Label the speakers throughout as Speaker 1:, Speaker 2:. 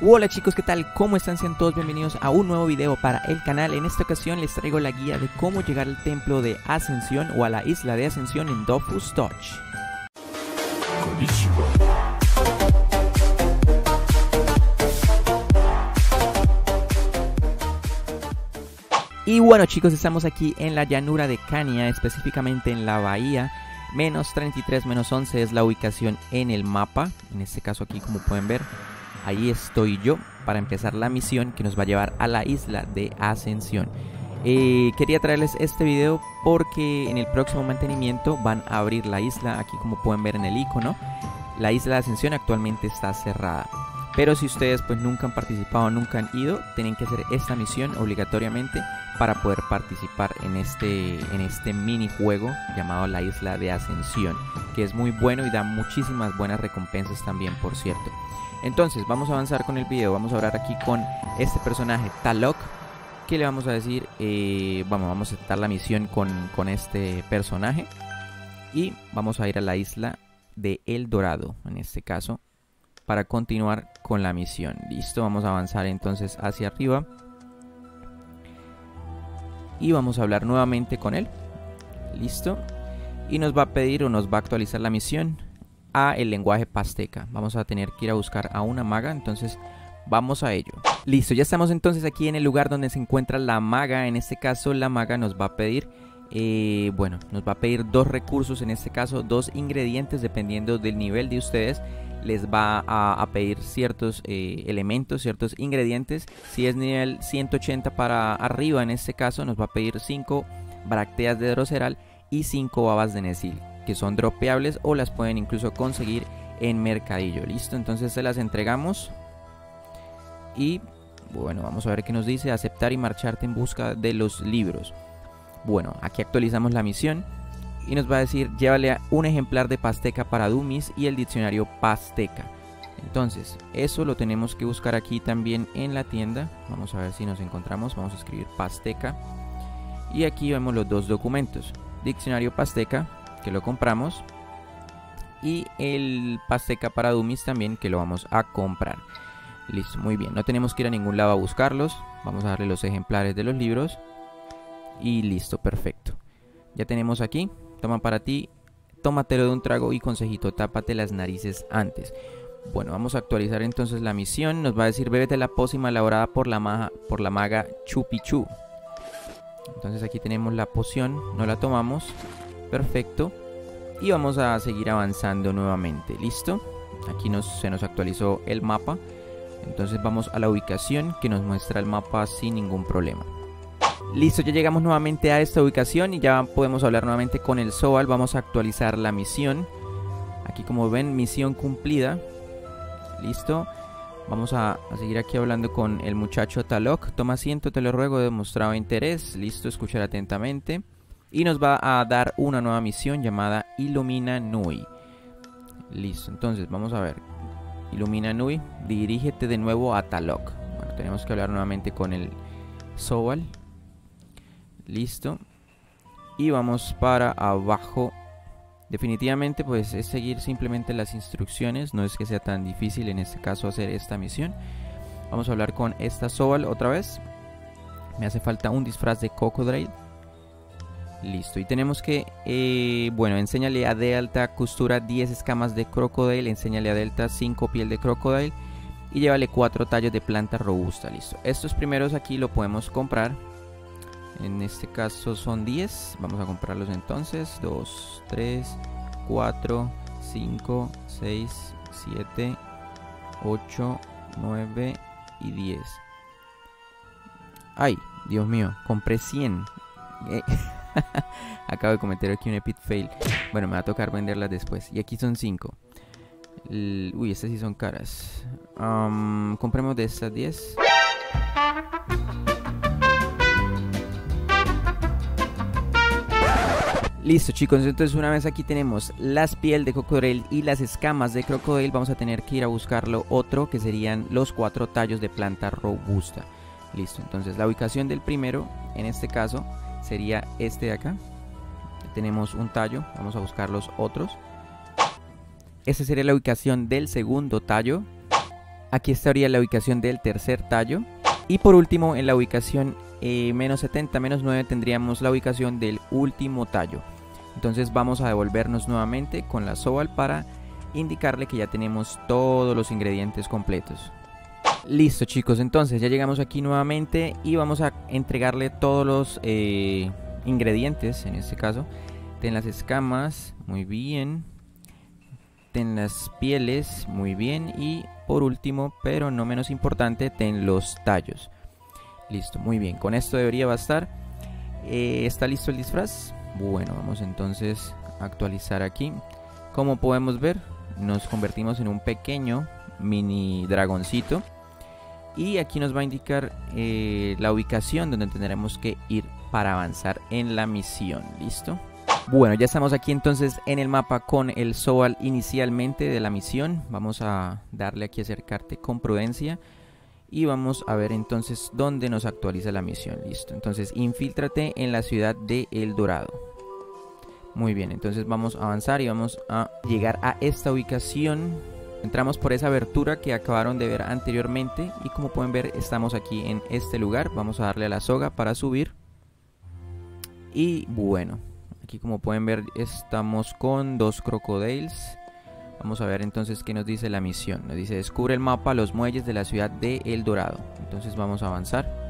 Speaker 1: Hola chicos, ¿qué tal? ¿Cómo están? Sean todos bienvenidos a un nuevo video para el canal. En esta ocasión les traigo la guía de cómo llegar al templo de Ascensión o a la isla de Ascensión en Dofus Touch. Y bueno chicos, estamos aquí en la llanura de Cania, específicamente en la bahía. Menos 33, menos 11 es la ubicación en el mapa. En este caso aquí como pueden ver, ahí estoy yo para empezar la misión que nos va a llevar a la isla de Ascensión. Eh, quería traerles este video porque en el próximo mantenimiento van a abrir la isla, aquí como pueden ver en el icono. La isla de Ascensión actualmente está cerrada. Pero si ustedes pues nunca han participado, nunca han ido, tienen que hacer esta misión obligatoriamente para poder participar en este, en este minijuego llamado la Isla de Ascensión, que es muy bueno y da muchísimas buenas recompensas también, por cierto. Entonces, vamos a avanzar con el video, vamos a hablar aquí con este personaje, Talok, que le vamos a decir, eh, vamos, vamos a aceptar la misión con, con este personaje y vamos a ir a la isla de El Dorado, en este caso, para continuar con la misión. Listo, vamos a avanzar entonces hacia arriba. Y vamos a hablar nuevamente con él. Listo. Y nos va a pedir o nos va a actualizar la misión a el lenguaje pasteca. Vamos a tener que ir a buscar a una maga, entonces vamos a ello. Listo, ya estamos entonces aquí en el lugar donde se encuentra la maga. En este caso la maga nos va a pedir eh, bueno, nos va a pedir dos recursos, en este caso dos ingredientes, dependiendo del nivel de ustedes les va a, pedir ciertos eh, elementos, ciertos ingredientes. Si es nivel 180 para arriba, en este caso, nos va a pedir 5 bracteas de droceral y 5 babas de nesil, que son dropeables o las pueden incluso conseguir en mercadillo. Listo, entonces se las entregamos. Y bueno, vamos a ver qué nos dice. Aceptar y marcharte en busca de los libros. Bueno, aquí actualizamos la misión y nos va a decir llévale un ejemplar de Pasteca para Dummies y el diccionario Pasteca. Entonces, eso lo tenemos que buscar aquí también en la tienda. Vamos a ver si nos encontramos. Vamos a escribir Pasteca. Y aquí vemos los dos documentos. Diccionario Pasteca, que lo compramos. Y el Pasteca para Dummies también, que lo vamos a comprar. Listo, muy bien. No tenemos que ir a ningún lado a buscarlos. Vamos a darle los ejemplares de los libros. Y listo, perfecto. Ya tenemos aquí Toma para ti, tómatelo de un trago y consejito, tápate las narices antes. Bueno, vamos a actualizar entonces la misión. Nos va a decir, bébete la pócima elaborada por la, maga, por la maga Chupichu. Entonces aquí tenemos la poción, no la tomamos. Perfecto. Y vamos a seguir avanzando nuevamente. ¿Listo? Aquí nos, se nos actualizó el mapa. Entonces vamos a la ubicación que nos muestra el mapa sin ningún problema. Listo, ya llegamos nuevamente a esta ubicación y ya podemos hablar nuevamente con el Sobal. Vamos a actualizar la misión. Aquí como ven, misión cumplida. Listo. Vamos a, seguir aquí hablando con el muchacho Talok. Toma asiento, te lo ruego, demostrado interés. Listo, escuchar atentamente. Y nos va a dar una nueva misión llamada Ilumina Nui. Listo, entonces vamos a ver. Ilumina Nui, dirígete de nuevo a Talok. Bueno, tenemos que hablar nuevamente con el Sobal. Listo. Y vamos para abajo. Definitivamente pues es seguir simplemente las instrucciones. No es que sea tan difícil en este caso hacer esta misión. Vamos a hablar con esta Sobal otra vez. Me hace falta un disfraz de Cocodrile. Listo, y tenemos que, eh, bueno, enséñale a Delta costura 10 escamas de Crocodile, enséñale a Delta 5 piel de Crocodile y llévale 4 tallos de planta robusta, listo. Estos primeros aquí lo podemos comprar en este caso son 10. Vamos a comprarlos entonces. 2, 3, 4, 5, 6, 7, 8, 9 y 10. Ay, Dios mío, compré 100. Acabo de cometer aquí un epic fail. Bueno, me va a tocar venderlas después. Y aquí son 5. Uy, estas sí son caras. compremos de estas 10. Listo chicos, entonces una vez aquí tenemos las piel de cocodrilo y las escamas de crocodile, vamos a tener que ir a buscarlo otro que serían los cuatro tallos de planta robusta. Listo, entonces la ubicación del primero, en este caso, sería este de acá. Tenemos un tallo, vamos a buscar los otros. Esta sería la ubicación del segundo tallo. aquí estaría la ubicación del tercer tallo. Y por último, en la ubicación eh, menos 70, menos 9 tendríamos la ubicación del último tallo. Entonces vamos a devolvernos nuevamente con la Sobal para indicarle que ya tenemos todos los ingredientes completos. Listo chicos, entonces ya llegamos aquí nuevamente y vamos a entregarle todos los eh, ingredientes, en este caso. Ten las escamas, muy bien. Ten las pieles, muy bien. Y por último, pero no menos importante, ten los tallos. Listo, muy bien. Con esto debería bastar. Eh, ¿Está listo el disfraz? Bueno, vamos entonces a actualizar aquí. Como podemos ver, nos convertimos en un pequeño mini dragoncito y aquí nos va a indicar eh, la ubicación donde tendremos que ir para avanzar en la misión, ¿listo? Bueno, ya estamos aquí entonces en el mapa con el Soal inicialmente de la misión. Vamos a darle aquí acercarte con prudencia. Y vamos a ver entonces dónde nos actualiza la misión. Listo. Entonces, infiltrate en la ciudad de El Dorado. Muy bien, entonces vamos a avanzar y vamos a llegar a esta ubicación Entramos por esa abertura que acabaron de ver anteriormente y como pueden ver estamos aquí en este lugar. Vamos a darle a la soga para subir. Y bueno, aquí como pueden ver estamos con dos crocodiles. Vamos a ver entonces qué nos dice la misión. Nos dice descubre el mapa los muelles de la ciudad de El Dorado. Entonces vamos a avanzar.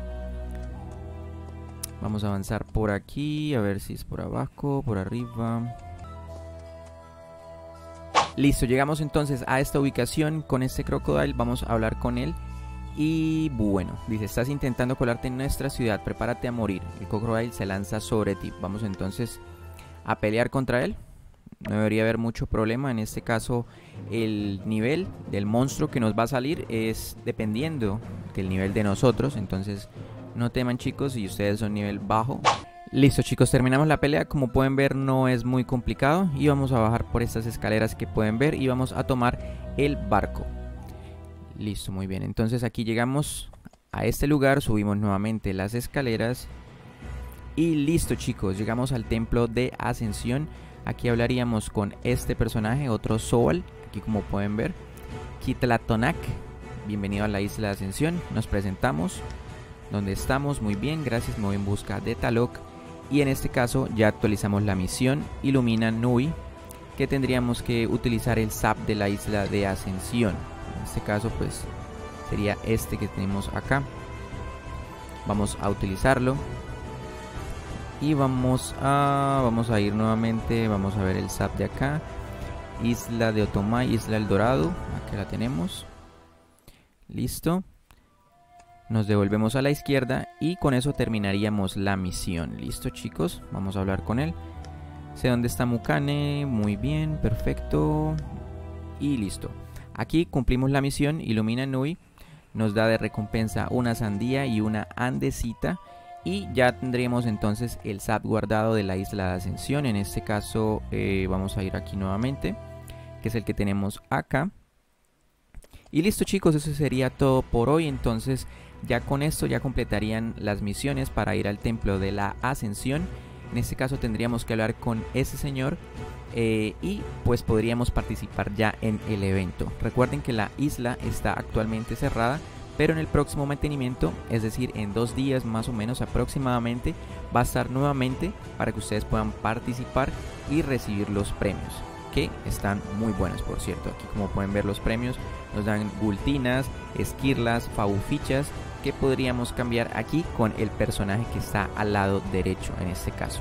Speaker 1: Vamos a avanzar por aquí, a ver si es por abajo, por arriba. Listo, llegamos entonces a esta ubicación con este crocodile, vamos a hablar con él. Y bueno, dice, estás intentando colarte en nuestra ciudad, prepárate a morir. El crocodile se lanza sobre ti. Vamos entonces a pelear contra él. No debería haber mucho problema. En este caso, el nivel del monstruo que nos va a salir es dependiendo del nivel de nosotros. Entonces, no teman chicos, si ustedes son nivel bajo, Listo chicos, terminamos la pelea, como pueden ver no es muy complicado y vamos a bajar por estas escaleras que pueden ver y vamos a tomar el barco. Listo, muy bien, entonces aquí llegamos a este lugar, subimos nuevamente las escaleras y listo chicos, llegamos al templo de ascensión. Aquí hablaríamos con este personaje, otro Soul, aquí como pueden ver, Kitlatonak. Bienvenido a la isla de ascensión, nos presentamos. Donde estamos, muy bien, gracias, me voy en busca de Talok y en este caso ya actualizamos la misión Ilumina Nui que tendríamos que utilizar el SAP de la isla de Ascensión. En este caso pues sería este que tenemos acá. Vamos a utilizarlo. Y vamos a vamos a ir nuevamente, vamos a ver el SAP de acá. Isla de Otomay, Isla El Dorado, aquí la tenemos. Listo nos devolvemos a la izquierda y con eso terminaríamos la misión. Listo chicos, vamos a hablar con él. Sé dónde está Mukane, muy bien, perfecto. Y listo. Aquí cumplimos la misión, Ilumina Nui. Nos da de recompensa una sandía y una andesita. Y ya tendremos entonces el SAT guardado de la isla de ascensión. En este caso eh, vamos a ir aquí nuevamente, que es el que tenemos acá. Y listo chicos, eso sería todo por hoy. Entonces ya con esto ya completarían las misiones para ir al templo de la ascensión. En este caso tendríamos que hablar con ese señor eh, y pues podríamos participar ya en el evento. Recuerden que la isla está actualmente cerrada, pero en el próximo mantenimiento, es decir, en dos días más o menos aproximadamente, va a estar nuevamente para que ustedes puedan participar y recibir los premios que están muy buenos por cierto. Aquí como pueden ver los premios nos dan gultinas esquirlas faufichas que podríamos cambiar aquí con el personaje que está al lado derecho en este caso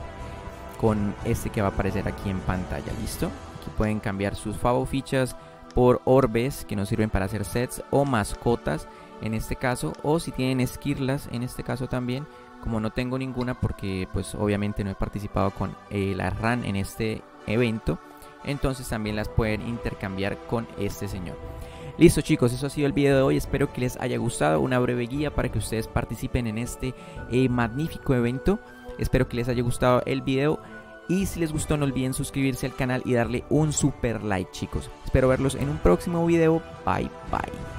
Speaker 1: con este que va a aparecer aquí en pantalla listo aquí pueden cambiar sus favo fichas por orbes que nos sirven para hacer sets o mascotas en este caso o si tienen esquirlas en este caso también como no tengo ninguna porque pues obviamente no he participado con la RAN en este evento entonces también las pueden intercambiar con este señor. Listo chicos, eso ha sido el video de hoy, espero que les haya gustado, una breve guía para que ustedes participen en este eh, magnífico evento, espero que les haya gustado el video. Y si les gustó no olviden suscribirse al canal y darle un super like chicos, espero verlos en un próximo video, bye bye.